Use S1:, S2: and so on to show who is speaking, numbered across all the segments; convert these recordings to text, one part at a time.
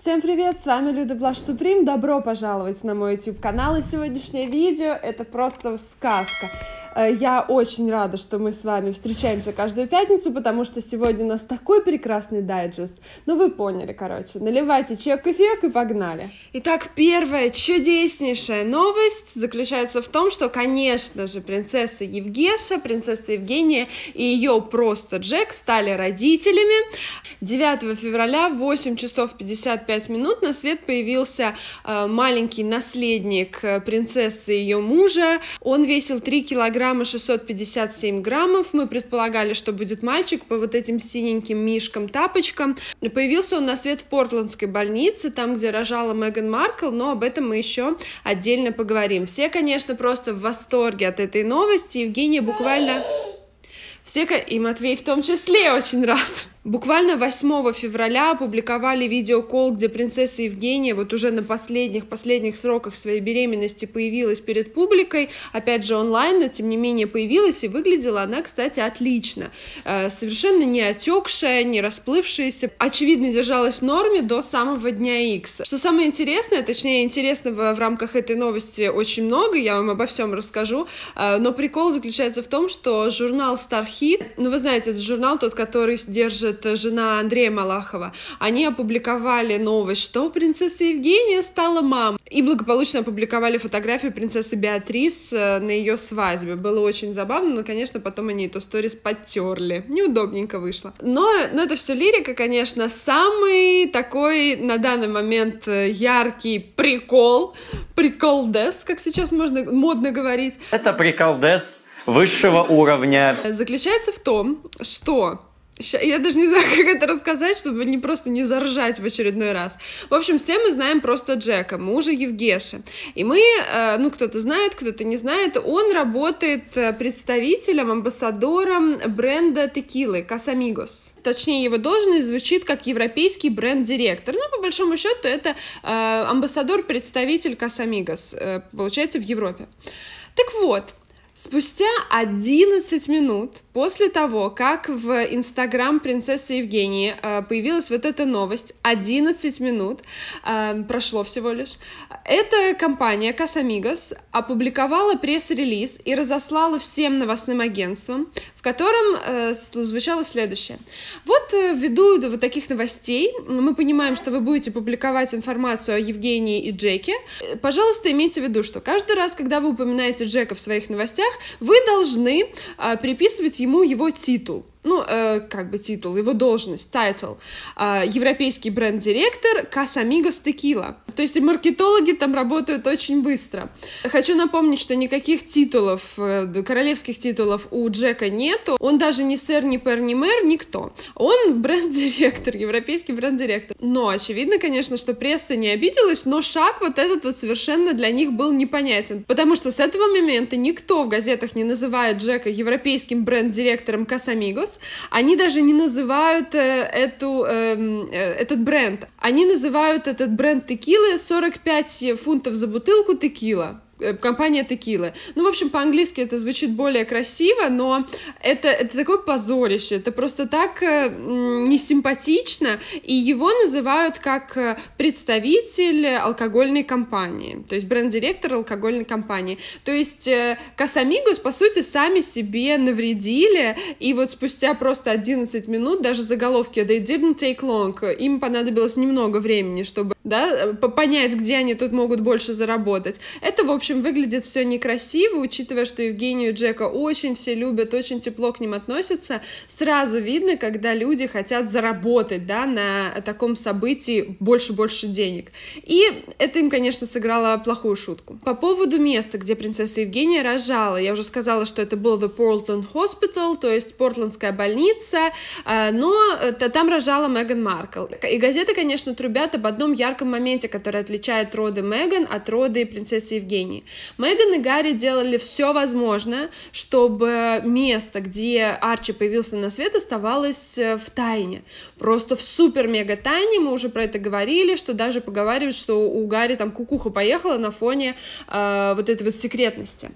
S1: Всем привет, с вами Люда Блаш Суприм, добро пожаловать на мой YouTube канал, и сегодняшнее видео это просто сказка. Э, я очень рада, что мы с вами встречаемся каждую пятницу, потому что сегодня у нас такой прекрасный дайджест. Ну, вы поняли, короче. Наливайте чек кофеек и погнали. Итак, первая чудеснейшая новость заключается в том, что, конечно же, принцесса Евгеша, принцесса Евгения и ее просто Джек стали родителями. 9 февраля в 8 часов 55 минут на свет появился э, маленький наследник э, принцессы и ее мужа. Он весил 3 килограмма килограмма 657 граммов. Мы предполагали, что будет мальчик по вот этим синеньким мишкам, тапочкам. Появился он на свет в Портландской больнице, там, где рожала Меган Маркл, но об этом мы еще отдельно поговорим. Все, конечно, просто в восторге от этой новости. Евгения буквально... Все, и Матвей в том числе очень рад. Буквально 8 февраля опубликовали видеокол, где принцесса Евгения вот уже на последних, последних сроках своей беременности появилась перед публикой, опять же онлайн, но тем не менее появилась, и выглядела она, кстати, отлично. Э, совершенно не отекшая, не расплывшаяся, очевидно, держалась в норме до самого дня X. Что самое интересное, точнее, интересного в рамках этой новости очень много, я вам обо всем расскажу, э, но прикол заключается в том, что журнал Star Hit, ну вы знаете, это журнал тот, который держит это жена Андрея Малахова, они опубликовали новость, что принцесса Евгения стала мамой. И благополучно опубликовали фотографию принцессы Беатрис э, на ее свадьбе. Было очень забавно, но, конечно, потом они эту сторис подтерли. Неудобненько вышло. Но, но это все лирика, конечно. Самый такой на данный момент э, яркий прикол, приколдес, как сейчас можно модно говорить.
S2: Это приколдес высшего уровня.
S1: Заключается в том, что я даже не знаю, как это рассказать, чтобы не просто не заржать в очередной раз. В общем, все мы знаем просто Джека, мужа Евгеши. И мы, э, ну, кто-то знает, кто-то не знает, он работает э, представителем, амбассадором бренда текилы Касамигос. Точнее, его должность звучит как европейский бренд-директор. Ну, по большому счету, это э, амбассадор-представитель Касамигос, получается, в Европе. Так вот, Спустя 11 минут после того, как в Инстаграм принцессы Евгении э, появилась вот эта новость, 11 минут э, прошло всего лишь, эта компания Casamigos опубликовала пресс-релиз и разослала всем новостным агентствам, в котором э, звучало следующее. Вот ввиду вот таких новостей мы понимаем, что вы будете публиковать информацию о Евгении и Джеке. Пожалуйста, имейте в виду, что каждый раз, когда вы упоминаете Джека в своих новостях, вы должны э, приписывать ему его титул ну, э, как бы титул, его должность, title, э, европейский бренд-директор Casamigos Tequila. То есть маркетологи там работают очень быстро. Хочу напомнить, что никаких титулов, э, королевских титулов у Джека нету. Он даже не сэр, не пэр, не мэр, никто. Он бренд-директор, европейский бренд-директор. Но очевидно, конечно, что пресса не обиделась, но шаг вот этот вот совершенно для них был непонятен. Потому что с этого момента никто в газетах не называет Джека европейским бренд-директором Casamigos, House, они даже не называют э, эту, эм, э, этот бренд. Они называют этот бренд текилы 45 фунтов за бутылку текила. Э, компания текилы. Ну, в общем, по-английски это звучит более красиво, но это, это такое позорище, это просто так э, несимпатично, и его называют как э, представитель алкогольной компании, то есть бренд-директор алкогольной компании. То есть Касамигос, по сути, сами себе навредили, и вот спустя просто 11 минут даже заголовки «They didn't take long», им понадобилось немного времени, чтобы да, понять, где они тут могут больше заработать. Это, в общем, выглядит все некрасиво, учитывая, что Евгению и Джека очень все любят, очень тепло к ним относятся, сразу видно, когда люди хотят заработать, да, на таком событии больше-больше денег. И это им, конечно, сыграло плохую шутку. По поводу места, где принцесса Евгения рожала, я уже сказала, что это был The Portland Hospital, то есть Портландская больница, а, но э, там рожала Меган Маркл. И газеты, конечно, трубят об одном ярком моменте, который отличает роды Меган от роды принцессы Евгении. Меган и Гарри делали все возможное, чтобы место, где Арчи появился на свет, оставалось э, в тайне. Просто в супер-мега тайне, мы уже про это говорили, что даже поговаривают, что у Гарри там кукуха поехала на фоне э, вот этой вот секретности.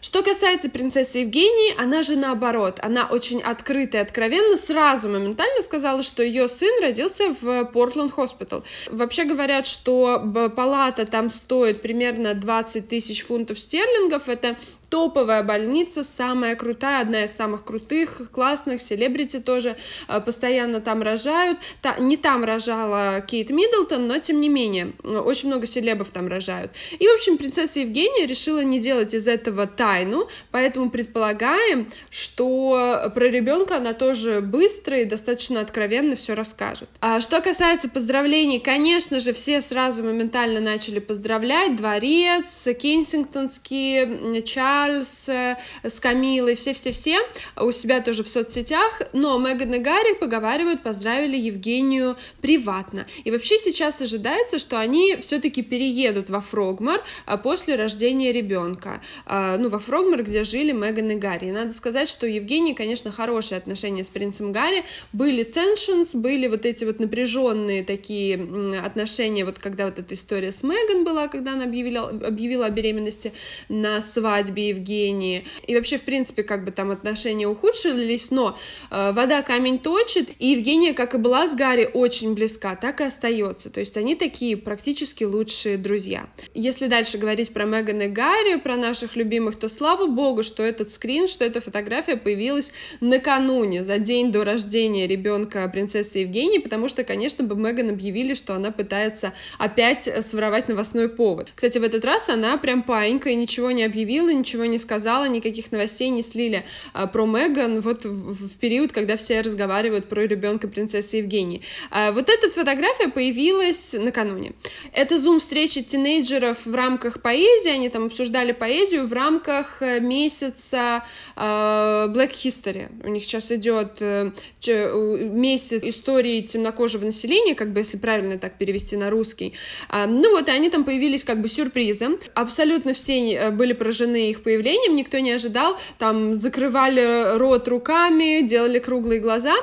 S1: Что касается принцессы Евгении, она же наоборот, она очень открыто и откровенно сразу моментально сказала, что ее сын родился в Портленд Хоспитал. Вообще говорят, что палата там стоит примерно 20 тысяч фунтов стерлингов, это топовая больница, самая крутая, одна из самых крутых, классных, селебрити тоже э, постоянно там рожают. Не там рожала Кейт Миддлтон, но тем не менее, очень много селебов там рожают. И, в общем, принцесса Евгения решила не делать из этого тайну, поэтому предполагаем, что про ребенка она тоже быстро и достаточно откровенно все расскажет. А что касается поздравлений, конечно же, все сразу моментально начали поздравлять. Дворец, Кенсингтонский, Чар, Чарльз э, с Камилой, все-все-все у себя тоже в соцсетях, но Меган и Гарри поговаривают, поздравили Евгению приватно. И вообще сейчас ожидается, что они все-таки переедут во Фрогмар а, после рождения ребенка. А, ну, во Фрогмар, где жили Меган и Гарри. И надо сказать, что у Евгении, конечно, хорошие отношения с принцем Гарри. Были tensions, были вот эти вот напряженные такие отношения, вот когда вот эта история с Меган была, когда она объявила, объявила о беременности на свадьбе Евгении. И вообще, в принципе, как бы там отношения ухудшились, но э, вода камень точит, и Евгения, как и была с Гарри, очень близка, так и остается. То есть они такие практически лучшие друзья. Если дальше говорить про Меган и Гарри, про наших любимых, то слава богу, что этот скрин, что эта фотография появилась накануне, за день до рождения ребенка принцессы Евгении, потому что, конечно, бы Меган объявили, что она пытается опять своровать новостной повод. Кстати, в этот раз она прям паинька и ничего не объявила, ничего ничего не сказала, никаких новостей не слили а, про Меган вот в, период, когда все разговаривают про ребенка принцессы Евгении. А, вот эта фотография появилась накануне. Это зум-встреча тинейджеров в рамках поэзии, они там обсуждали поэзию в рамках э, месяца а, Black History. У них сейчас идет э, месяц истории темнокожего населения, как бы если правильно так перевести на русский. Ну вот, и они там появились как бы сюрпризом. Абсолютно все э, были поражены их появлением, никто не ожидал, там закрывали рот руками, делали круглые глаза.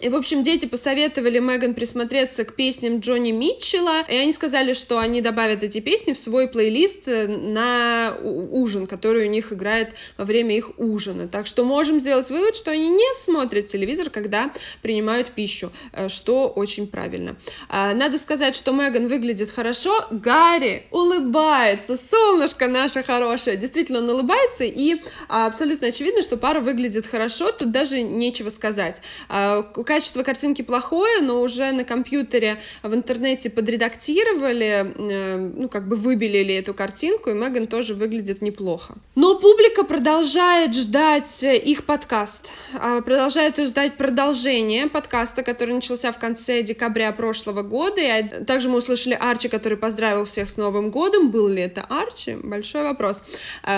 S1: И, в общем, дети посоветовали Меган присмотреться к песням Джонни Митчелла, и они сказали, что они добавят эти песни в свой плейлист э, на ужин, который у них играет во время их ужина. Так что можем сделать вывод, что они не смотрят телевизор, когда принимают пищу, э, что очень правильно. А, надо сказать, что Меган выглядит хорошо, Гарри улыбается, солнышко наше хорошее, действительно, он улыбается, улыбается, и а, абсолютно очевидно, что пара выглядит хорошо, тут даже нечего сказать. А, качество картинки плохое, но уже на компьютере в интернете подредактировали, э, ну, как бы выбелили эту картинку, и Меган тоже выглядит неплохо. Но публика продолжает ждать их подкаст, а, продолжает ждать продолжение подкаста, который начался в конце декабря прошлого года, и также мы услышали Арчи, который поздравил всех с Новым годом. Был ли это Арчи? Большой вопрос.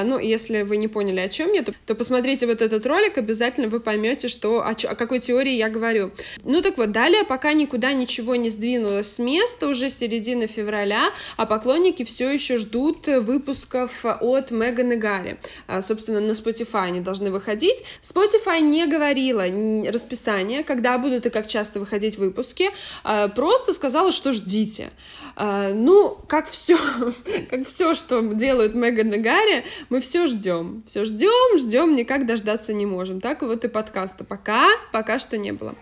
S1: Ну, если вы не поняли, о чем я, то, то посмотрите вот этот ролик, обязательно вы поймете, что, о, о какой теории я говорю. Ну так вот, далее, пока никуда ничего не сдвинулось с места, уже середина февраля, а поклонники все еще ждут выпусков от Меган и Гарри. А, собственно, на Spotify они должны выходить. Spotify не говорила расписание, когда будут и как часто выходить выпуски, а, просто сказала, что ждите. А, ну, как все, как все, что делают Меган и Гарри, мы все ждем, все ждем, ждем, никак дождаться не можем. Так вот и подкаста пока, пока что не было.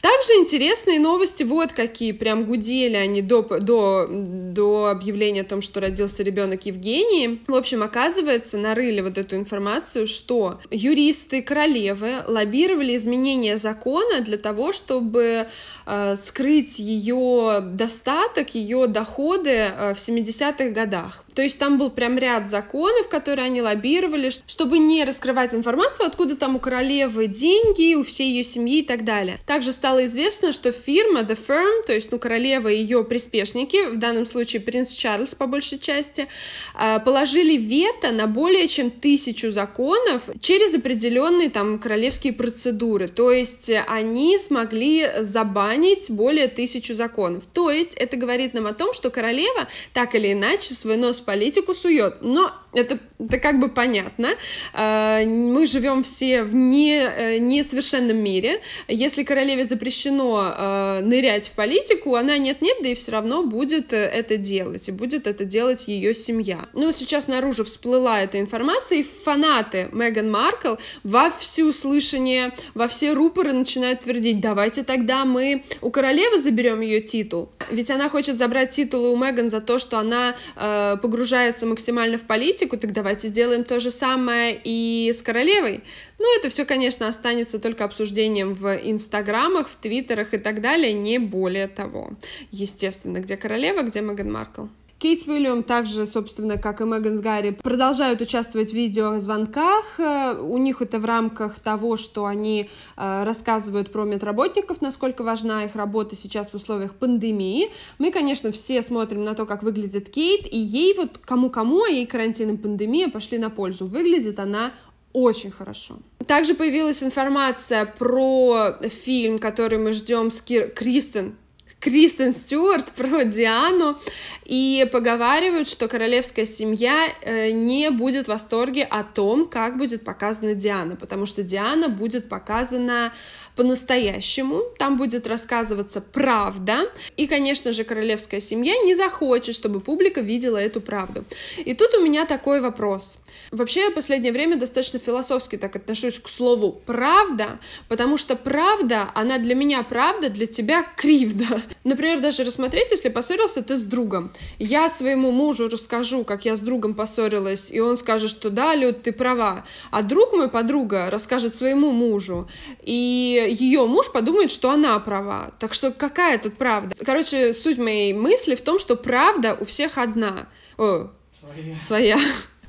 S1: Также интересные новости, вот какие, прям гудели они до, до, до объявления о том, что родился ребенок Евгении. В общем, оказывается, нарыли вот эту информацию, что юристы королевы лоббировали изменения закона для того, чтобы э, скрыть ее достаток, ее доходы э, в 70-х годах. То есть там был прям ряд законов, которые они лоббировали, чтобы не раскрывать информацию, откуда там у королевы деньги, у всей ее семьи и так далее. Также стало известно, что фирма The Firm, то есть ну, королева и ее приспешники, в данном случае принц Чарльз по большей части, а, положили вето на более чем тысячу законов через определенные там королевские процедуры. То есть они смогли забанить более тысячу законов. То есть это говорит нам о том, что королева так или иначе свой нос политику сует. Но это, это как бы понятно. А, мы живем все в не, э, несовершенном мире. Если королеве запрещено э, нырять в политику, она нет-нет, да и все равно будет э, это делать. И будет это делать ее семья. Ну, сейчас наружу всплыла эта информация, и фанаты Меган Маркл во всю слышание, во все рупоры начинают твердить, давайте тогда мы у королевы заберем ее титул. Ведь она хочет забрать титулы у Меган за то, что она э, погружается максимально в политику, так давайте сделаем то же самое и с королевой. Ну, это все, конечно, останется только обсуждением в инстаграмах, в твиттерах и так далее, не более того. Естественно, где королева, где Меган Маркл. Кейт Уильям также, собственно, как и Меган с Гарри, продолжают участвовать в видеозвонках. Э, у них это в рамках того, что они э, рассказывают про медработников, насколько важна их работа сейчас в условиях пандемии. Мы, конечно, все смотрим на то, как выглядит Кейт, и ей вот кому-кому, а ей карантин и пандемия пошли на пользу. Выглядит она очень хорошо. Также появилась информация про фильм, который мы ждем с Кир... Кристен Кристен Стюарт про Диану, и поговаривают, что королевская семья э, не будет в восторге о том, как будет показана Диана, потому что Диана будет показана по-настоящему, там будет рассказываться правда, и, конечно же, королевская семья не захочет, чтобы публика видела эту правду. И тут у меня такой вопрос. Вообще, я в последнее время достаточно философски так отношусь к слову «правда», потому что правда, она для меня правда, для тебя кривда. Например, даже рассмотреть, если поссорился ты с другом. Я своему мужу расскажу, как я с другом поссорилась, и он скажет, что да, Люд, ты права. А друг мой, подруга, расскажет своему мужу, и ее муж подумает, что она права. Так что какая тут правда? Короче, суть моей мысли в том, что правда у всех одна. О, своя. своя.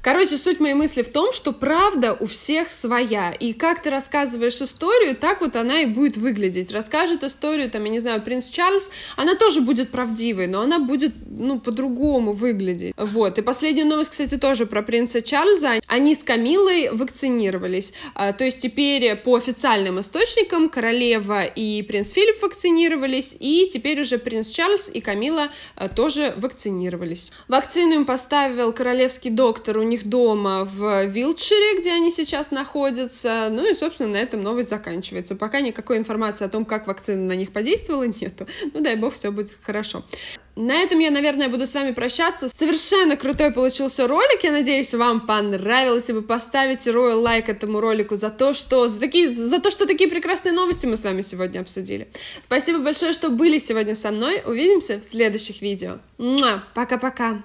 S1: Короче, суть моей мысли в том, что правда у всех своя. И как ты рассказываешь историю, так вот она и будет выглядеть. Расскажет историю, там, я не знаю, принц Чарльз, она тоже будет правдивой, но она будет, ну, по-другому выглядеть. Вот. И последняя новость, кстати, тоже про принца Чарльза. Они с Камилой вакцинировались. А, то есть теперь по официальным источникам королева и принц Филипп вакцинировались, и теперь уже принц Чарльз и Камила а, тоже вакцинировались. Вакцину им поставил королевский доктор у них них дома в Вилтшире, где они сейчас находятся. Ну и, собственно, на этом новость заканчивается. Пока никакой информации о том, как вакцина на них подействовала, нету. Ну, дай бог, все будет хорошо. На этом я, наверное, буду с вами прощаться. Совершенно крутой получился ролик. Я надеюсь, вам понравилось, и вы поставите роял лайк этому ролику за то, что за, такие, за то, что такие прекрасные новости мы с вами сегодня обсудили. Спасибо большое, что были сегодня со мной. Увидимся в следующих видео. Пока-пока.